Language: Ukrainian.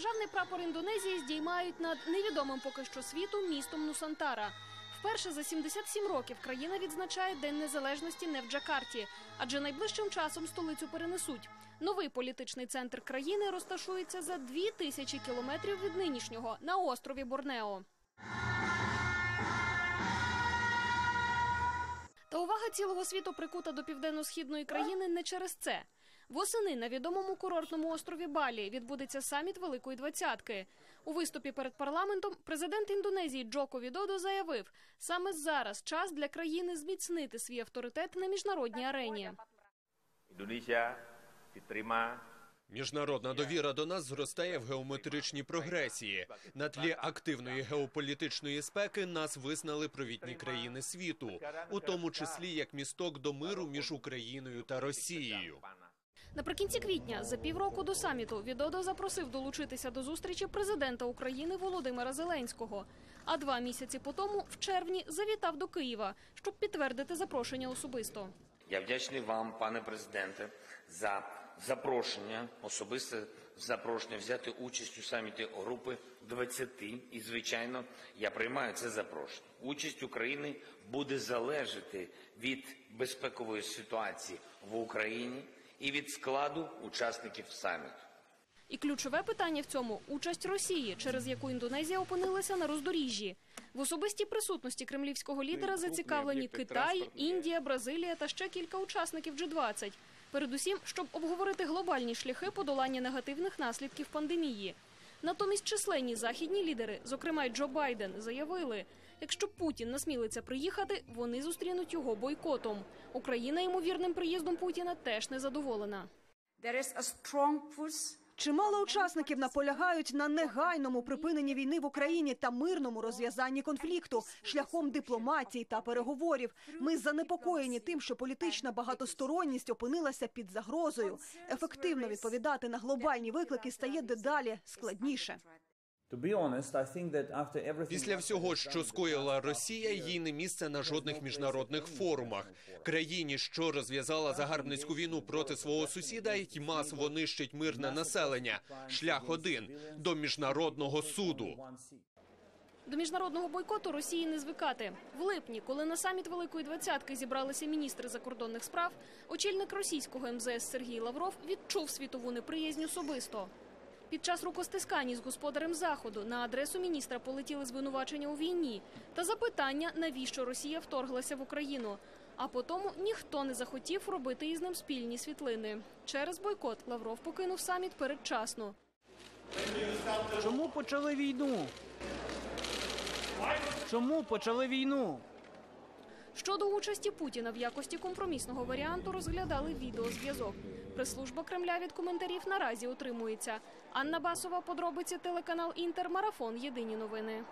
Державний прапор Індонезії здіймають над невідомим поки що світу містом Нусантара. Вперше за 77 років країна відзначає День Незалежності не в Джакарті, адже найближчим часом столицю перенесуть. Новий політичний центр країни розташується за дві тисячі кілометрів від нинішнього на острові Борнео. Та увага цілого світу прикута до південно-східної країни не через це. Восени на відомому курортному острові Балі відбудеться саміт Великої Двадцятки. У виступі перед парламентом президент Індонезії Джоко Відодо заявив, саме зараз час для країни зміцнити свій авторитет на міжнародній арені. Indonesia diterima Міжнародна довіра до нас зростає в геометричній прогресії. На тлі активної геополітичної спеки нас визнали провідні країни світу, у тому числі як місток до миру між Україною та Росією. Наприкінці квітня, за півроку до саміту, Відодо запросив долучитися до зустрічі президента України Володимира Зеленського. А два місяці по тому, в червні, завітав до Києва, щоб підтвердити запрошення особисто. Я вдячний вам, пане президенте, за запрошення, особисте запрошення взяти участь у саміті групи 20. І, звичайно, я приймаю це запрошення. Участь України буде залежати від безпекової ситуації в Україні і від складу учасників саміту. І ключове питання в цьому участь Росії, через яку Індонезія опинилася на роздоріжжі. В особистій присутності кремлівського лідера зацікавлені Китай, Індія, Бразилія та ще кілька учасників G20. Передусім, щоб обговорити глобальні шляхи подолання негативних наслідків пандемії. Натомість численні західні лідери, зокрема Джо Байден, заявили, якщо Путін насмілиться приїхати, вони зустрінуть його бойкотом. Україна ймовірним приїздом Путіна теж не задоволена. There is a strong push Чимало учасників наполягають на негайному припиненні війни в Україні та мирному розв'язанні конфлікту шляхом дипломатії та переговорів. Ми занепокоєні тим, що політична багатосторонність опинилася під загрозою. Ефективно відповідати на глобальні виклики стає дедалі складніше. Після всього, що скоїла Росія, їй не місце на жодних міжнародних форумах. Країні, що розв'язала загарбницьку війну проти свого сусіда, й масово нищить мирне населення. Шлях один до міжнародного суду. До міжнародного бойкоту Росії не звикати. В липні, коли на саміт Великої Двадцятки зібралися міністри закордонних справ, очільник російського МЗС Сергій Лавров відчув світову неприязнь особисто. Під час рукостискань з господарем заходу на адресу міністра полетіли звинувачення у війні та запитання, навіщо Росія вторглася в Україну. А потому ніхто не захотів робити із ним спільні світлини. Через бойкот Лавров покинув саміт передчасно. Чому почали війну? Чому почали війну? Щодо участі Путіна в якості компромісного варіанту розглядали відеозв'язок. Прес-служба Кремля від коментарів наразі утримується. Анна Басова, подробиці телеканал Інтер, марафон. Єдині новини.